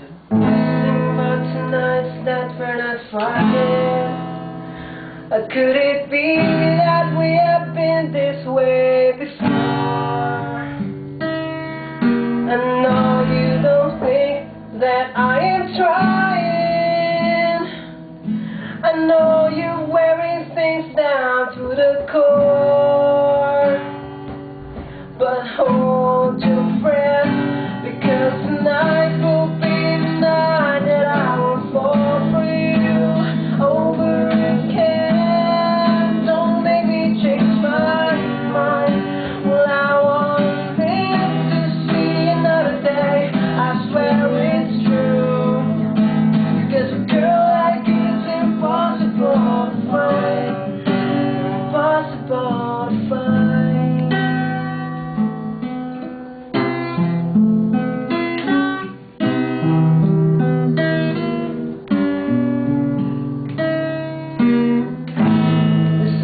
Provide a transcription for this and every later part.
Think tonight's that we're not fighting. Uh, could it be that we have been this way before? I know you don't think that I am trying. I know you're wearing things down to the core. But hold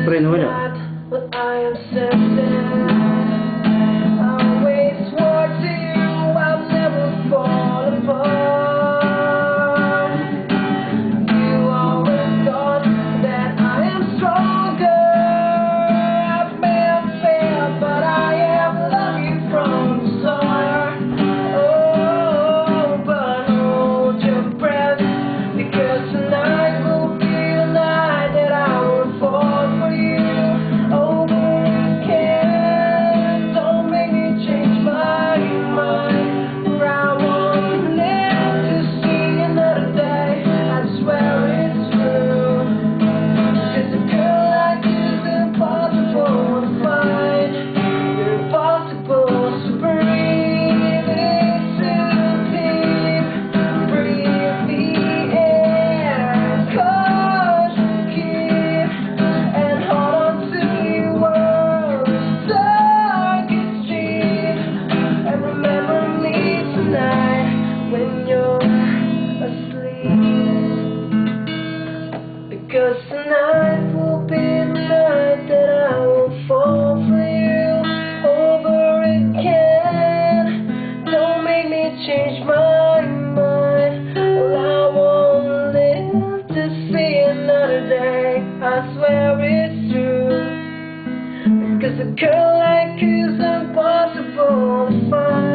Not era. But I am saying. will be the night that I will fall for you over again. Don't make me change my mind. Well, I won't live to see another day. I swear it's true. Cause a girl like you's impossible to find.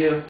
you.